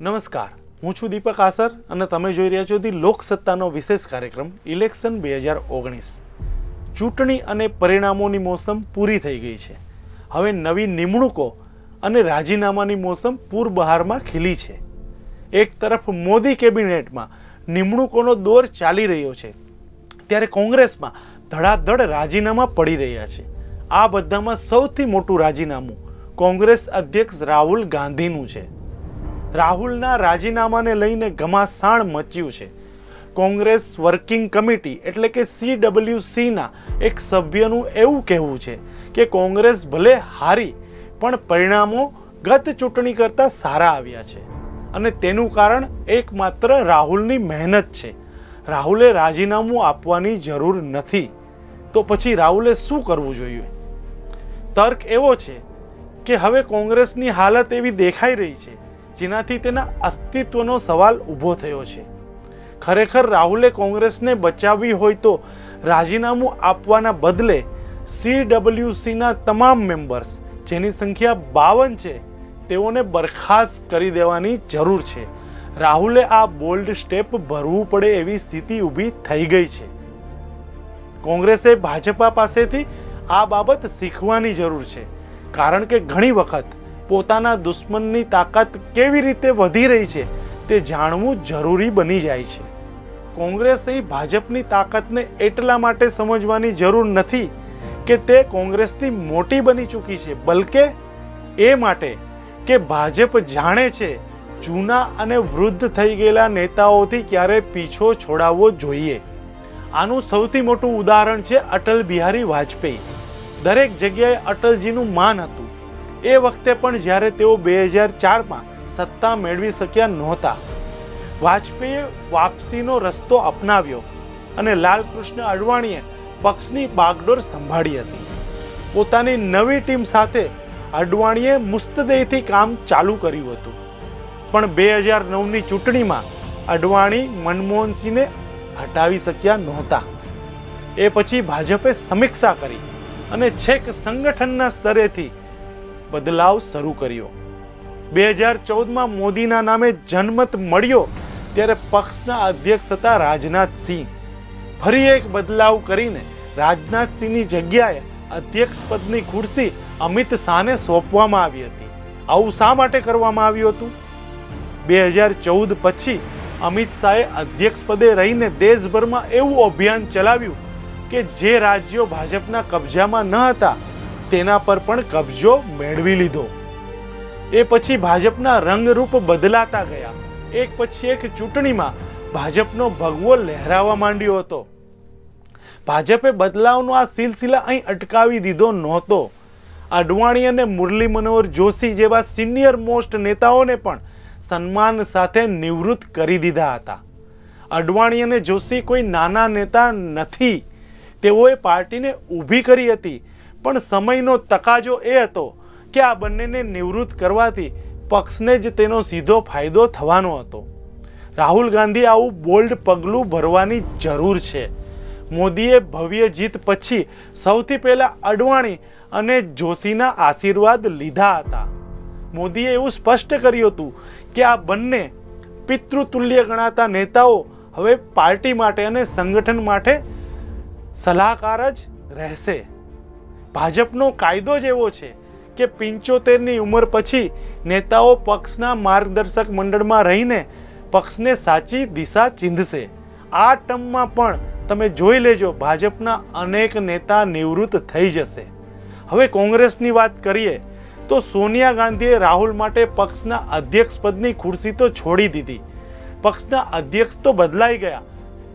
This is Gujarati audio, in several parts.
નમસ્કાર. હું છું દીપક આસર અને તમે જોઈ રહ્યા છો ધી લોકસત્તાનો વિશેષ કાર્યક્રમ, ઇલેક્શન બે હજાર ઓગણીસ. ચૂંટણી અને પરિણામોની મોસમ પૂરી થઈ ગઈ છે. હવે નવી નિમણૂકો અને રાજીનામાની મોસમ પૂરબહારમાં ખીલી છે. એક તરફ મોદી કેબિનેટમાં નિમણૂકોનો દોર ચાલી રહ્યો છે. ત્યારે કોંગ્રેસમાં ધડાધડ રાજીનામા પડી રહ્યા છે. આ બધામાં સૌથી મોટું રાજીનામું કોંગ્રેસ અધ્યક્ષ રાહુલ ગાંધીનું છે. રાહુલના રાજીનામાને લઈને ઘમાસાણ મચ્યું છે. કોંગ્રેસ વર્કિંગ કમિટી એટલે કે સીડબ્લ્યુસીના એક સભ્યનું એવું કહેવું છે કે કોંગ્રેસ ભલે હારી, પણ પરિણામો ગત ચૂંટણી કરતાં સારા આવ્યા છે. અને તેનું કારણ એકમાત્ર રાહુલની મહેનત છે. રાહુલે રાજીનામું આપવાની જરૂર નથી. તો પછી રાહુલે શું કરવું જોઈએ? તર્ક એવો છે કે હવે કોંગ્રેસની હાલત એવી દેખાઈ રહી છે જેનાથી તેના અસ્તિત્વનો સવાલ ઊભો થયો છે. ખરેખર રાહુલે કોંગ્રેસને બચાવવી હોય તો રાજીનામું આપવાના બદલે સીડબલ્યુસીના તમામ મેમ્બર્સ, જેની સંખ્યા બાવન છે, તેઓને બરખાસ્ત કરી દેવાની જરૂર છે. રાહુલે આ બોલ્ડ સ્ટેપ ભરવું પડે એવી સ્થિતિ ઊભી થઈ ગઈ છે. કોંગ્રેસે ભાજપા પાસેથી આ બાબત શીખવાની જરૂર છે, કારણ કે ઘણી વખત પોતાના દુશ્મનની તાકાત કેવી રીતે વધી રહી છે તે જાણવું જરૂરી બની જાય છે. કોંગ્રેસ ભાજપની તાકાતને એટલા માટે સમજવાની જરૂર નથી કે તે કોંગ્રેસથી મોટી બની ચૂકી છે, બલકે એ માટે કે ભાજપ જાણે છે જૂના અને વૃદ્ધ થઈ ગયેલા નેતાઓથી ક્યારે પીછો છોડાવવો જોઈએ. આનું સૌથી મોટું ઉદાહરણ છે અટલ બિહારી વાજપેયી. દરેક જગ્યાએ અટલજીનું માન હતું. એ વખતે પણ જ્યારે તેઓ બે હજાર ચારમાં સત્તા મેળવી શક્યા નહોતા. વાજપેયીએ વાપસીનો રસ્તો અપનાવ્યો અને લાલકૃષ્ણ અડવાણીએ પક્ષની બાગડોર સંભાળી હતી. પોતાની નવી ટીમ સાથે અડવાણીએ મુસ્તદેહથી કામ ચાલુ કર્યું હતું. પણ બે હજાર નવની ચૂંટણીમાં અડવાણી મનમોહનસિંહને હટાવી શક્યા નહોતા. એ પછી ભાજપે સમીક્ષા કરી અને છેક સંગઠનના સ્તરેથી બદલાવ શરૂ કર્યો. બે હજાર ચૌદમાં મોદીના નામે જનમત મળ્યો ત્યારે પક્ષના અધ્યક્ષ હતા રાજનાથસિંહ ફરી એક બદલાવ કરીને રાજનાથસિંહની જગ્યાએ અધ્યક્ષ પદની ખુરશી અમિત શાહને સોંપવામાં આવી હતી. આવું શા માટે કરવામાં આવ્યું હતું? બે હજાર ચૌદ પછી અમિત શાહે અધ્યક્ષ પદે રહીને દેશભરમાં એવું અભિયાન ચલાવ્યું કે જે રાજ્યો ભાજપના કબજામાં ન હતા તેના પર પણ કબજો મેળવી લીધો. એ પછી ભાજપના રંગરૂપ બદલાતા ગયા. એક પછી એક ચૂંટણીમાં ભાજપનો ભગવો લહેરાવા માંડ્યો હતો. ભાજપે બદલાવનો આ સિલસિલા અહીં અટકાવી દીધો નહોતો. અડવાણી અને મુરલી મનોહર જોશી જેવા સિનિયર મોસ્ટ નેતાઓને પણ સન્માન સાથે નિવૃત્ત કરી દીધા હતા. અડવાણી અને જોશી કોઈ નાના નેતા નથી. તેઓએ પાર્ટીને ઊભી કરી હતી. પણ સમયનો તકાજો એ હતો કે આ બંનેને નિવૃત્ત કરવાથી પક્ષને જ તેનો સીધો ફાયદો થવાનો હતો. રાહુલ ગાંધી આવું બોલ્ડ પગલું ભરવાની જરૂર છે. મોદીએ ભવ્ય જીત પછી સૌથી પહેલા અડવાણી અને જોશીના આશીર્વાદ લીધા હતા. મોદીએ એવું સ્પષ્ટ કર્યું હતું કે આ બંને પિતૃતુલ્ય ગણાતા નેતાઓ હવે પાર્ટી માટે અને સંગઠન માટે સલાહકાર જ રહેશે. ભાજપનો કાયદો જ એવો છે કે પિંચોતેરની ઉંમર પછી નેતાઓ પક્ષના માર્ગદર્શક મંડળમાં રહીને પક્ષને સાચી દિશા ચીંધશે. આ ટર્મમાં પણ તમે જોઈ લેજો, ભાજપના અનેક નેતા નિવૃત્ત થઈ જશે. હવે કોંગ્રેસની વાત કરીએ, તો સોનિયા ગાંધીએ રાહુલ માટે પક્ષના અધ્યક્ષ પદની ખુરશી તો છોડી દીધી. પક્ષના અધ્યક્ષ તો બદલાઈ ગયા,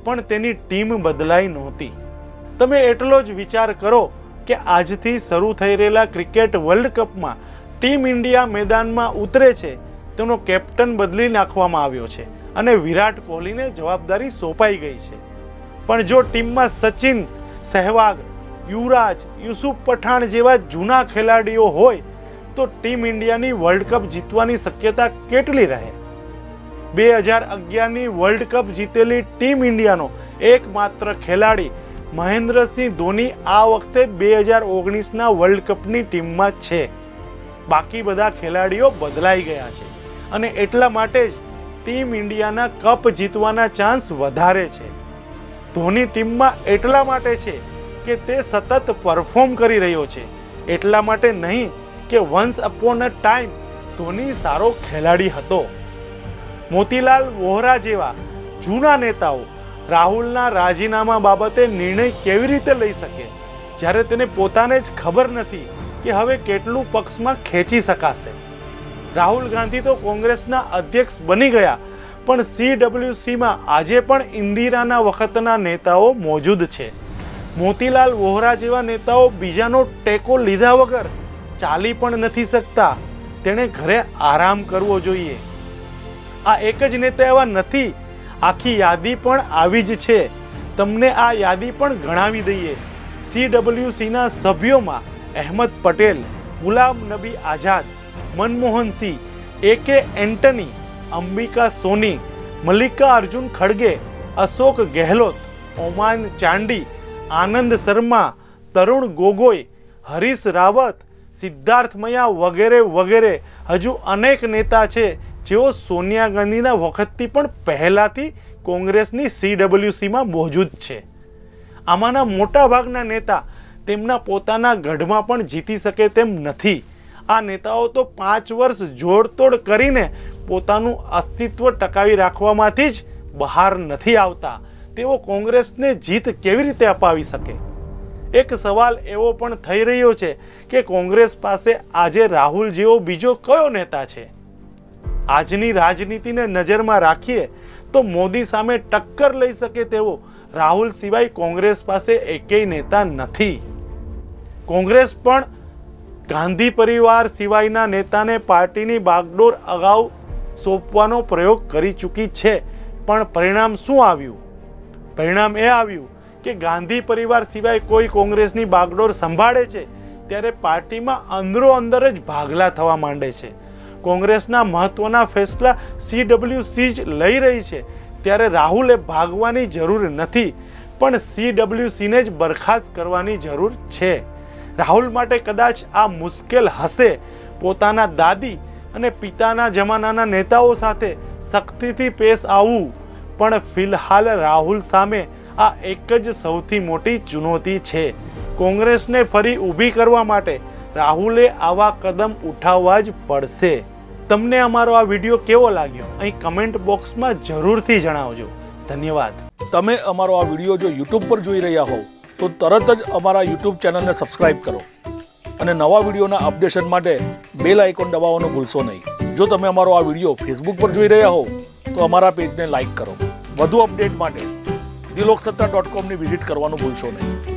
પણ તેની ટીમ બદલાઈ નહોતી. તમે એટલો જ વિચાર કરો કે આજથી શરૂ થઈ રહેલા ક્રિકેટ વર્લ્ડ કપમાં ટીમ ઇન્ડિયા મેદાનમાં ઉતરે છે, તેનો કેપ્ટન બદલી નાખવામાં આવ્યો છે અને વિરાટ કોહલીને જવાબદારી સોંપાઈ ગઈ છે. પણ જો ટીમમાં સચિન, સહેવાગ, યુવરાજ, યુસુફ પઠાણ જેવા જૂના ખેલાડીઓ હોય, તો ટીમ ઇન્ડિયાની વર્લ્ડ કપ જીતવાની શક્યતા કેટલી રહે? બે હજાર અગિયારની વર્લ્ડ કપ જીતેલી ટીમ ઇન્ડિયાનો એકમાત્ર ખેલાડી મહેન્દ્રસિંહ ધોની આ વખતે બે હજાર ઓગણીસના વર્લ્ડ કપની ટીમમાં છે. બાકી બધા ખેલાડીઓ બદલાઈ ગયા છે અને એટલા માટે જ ટીમ ઇન્ડિયાના કપ જીતવાના ચાન્સ વધારે છે. ધોની ટીમમાં એટલા માટે છે કે તે સતત પરફોર્મ કરી રહ્યો છે. એટલા માટે નહીં કે once upon a time Dhoni સારો ખેલાડી હતો. મોતીલાલ વોહરા જેવા જૂના નેતાઓ રાહુલના રાજીનામા બાબતે નિર્ણય કેવી રીતે લઈ શકે? જ્યારે તેને પોતાને જ ખબર નથી કે હવે કેટલું પક્ષમાં ખેંચી શકાશે. રાહુલ ગાંધી તો કોંગ્રેસના અધ્યક્ષ બની ગયા, પણ સીડબ્લ્યુસીમાં આજે પણ ઇન્દિરાના વખતના નેતાઓ મોજૂદ છે. મોતીલાલ વોહરા જેવા નેતાઓ બીજાનો ટેકો લીધા વગર ચાલી પણ નથી શકતા. તેણે ઘરે આરામ કરવો જોઈએ. આ એક જ નેતા એવા નથી આખી યાદી પણ આવી જ છે. તમને આ યાદી પણ ગણાવી દઈએ. સીડબ્લ્યુસીના સભ્યોમાં અહેમદ પટેલ, ગુલામ Nabi Azad Manmohan Singh A K Anton, Ambika Soni, Mallika Arjun ખડગે, અશોક ગેહલોત, ઓમાન ચાંડી, આનંદ શર્મા, તરુણ ગોગોઈ, હરીશ રાવત સિદ્ધાર્થ મૈયા વગેરે વગેરે. હજુ અનેક નેતા છે, જેઓ સોનિયા ગાંધીના વખતથી પણ પહેલાંથી કોંગ્રેસની સીડબ્લ્યુસીમાં મોજૂદ છે. આમાંના મોટાભાગના નેતા તેમના પોતાના ગઢમાં પણ જીતી શકે તેમ નથી. આ નેતાઓ તો પાંચ વર્ષ જોડતોડ કરીને પોતાનું અસ્તિત્વ ટકાવી રાખવામાંથી જ બહાર નથી આવતા. તેઓ કોંગ્રેસને જીત કેવી રીતે અપાવી શકે? એક સવાલ એવો પણ થઈ રહ્યો છે કે કોંગ્રેસ પાસે આજે રાહુલ જેવો બીજો કયો નેતા છે? આજની રાજનીતિને નજરમાં રાખીએ તો મોદી સામે ટક્કર લઈ શકે તેવો રાહુલ સિવાય કોંગ્રેસ પાસે એકેય નેતા નથી. કોંગ્રેસ પણ ગાંધી પરિવાર સિવાયના નેતાને પાર્ટીની બાગડોર અગાઉ સોંપવાનો પ્રયોગ કરી ચૂકી છે. પણ પરિણામ શું આવ્યું? પરિણામ એ આવ્યું કે ગાંધી પરિવાર સિવાય કોઈ કોંગ્રેસની બાગડોર સંભાળે છે, ત્યારે પાર્ટીમાં અંદરો અંદર જ ભાગલા થવા માંડે છે. કોંગ્રેસના મહત્વના ફેસલા સીડબ્લ્યુસી જ લઈ રહી છે, ત્યારે રાહુલે ભાગવાની જરૂર નથી, પણ સીડબ્લ્યુસીને જ બરખાસ્ત કરવાની જરૂર છે. રાહુલ માટે કદાચ આ મુશ્કેલ હશે. પોતાના દાદી અને પિતાના જમાનાના નેતાઓ સાથે સખ્તીથી પેશ આવવું, પણ ફિલહાલ રાહુલ સામે આ એક જ સૌથી મોટી ચુનૌતી છે. કોંગ્રેસને ફરી ઊભી કરવા માટે રાહુલે આવા કદમ ઉઠાવવા જ પડશે. તમને અમારો આ વીડિયો કેવો લાગ્યો? અહીં કમેન્ટ બોક્સમાં જરૂરથી જણાવજો. ધન્યવાદ. તમે અમારો આ વીડિયો જો યુટ્યુબ પર જોઈ રહ્યા હોવ, તો તરત જ અમારા યુટ્યુબ ચેનલને સબસ્ક્રાઇબ કરો. અને નવા વિડીયોના અપડેશન માટે બેલ આઇકોન દબાવવાનું ભૂલશો નહીં. જો તમે અમારો આ વીડિયો ફેસબુક પર જોઈ રહ્યા હોવ, તો અમારા પેજને લાઇક કરો. વધુ અપડેટ માટે દિલોકસત્તા ડોટ કોમની વિઝિટ કરવાનું ભૂલશો નહીં.